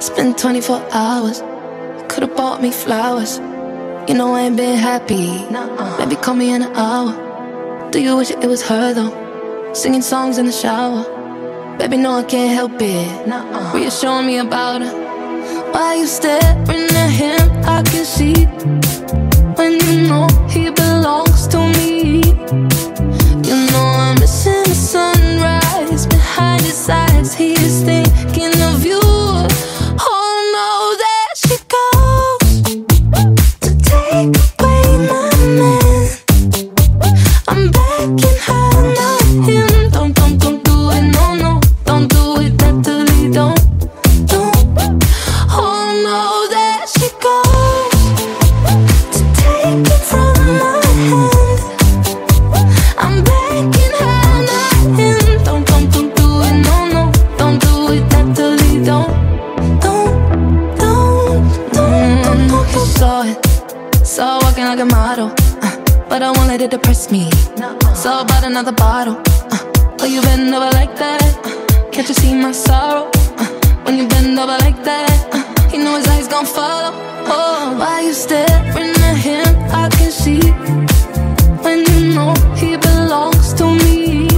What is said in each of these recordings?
Spent 24 hours. Could've bought me flowers. You know I ain't been happy. Maybe call me in an hour. Do you wish it was her though? Singing songs in the shower. Baby, no, I can't help it. Reassuring me about her. Why you staring at him? I can see when you know he belongs to me. You know I'm missing the sunrise behind his eyes. He is thinking saw it, saw walking like a model. uh, but I won't let it depress me. So about another bottle. Uh, oh, you bend over like that. Uh, can't you see my sorrow? Uh, when you bend over like that, uh, you know his eyes gon' follow. Oh, why you staring at him? I can see when you know he belongs to me.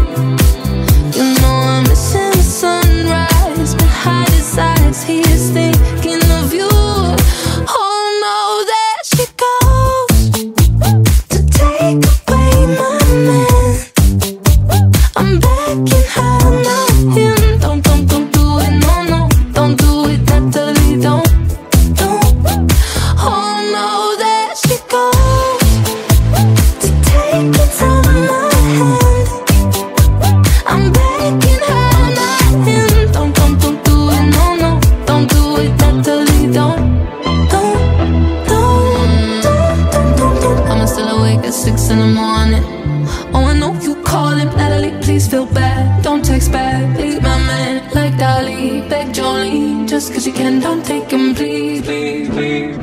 You know I'm missing the sunrise behind his eyes. He is thinking six in the morning. Oh, I know you calling, Natalie. Please feel bad. Don't text back. Leave my man like Dolly. Beg Jolene, just cause you can, don't take him, please, please, please.